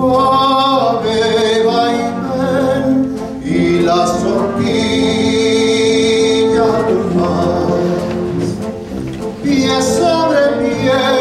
suave vaivén y las horquillas más, pie sobre pie.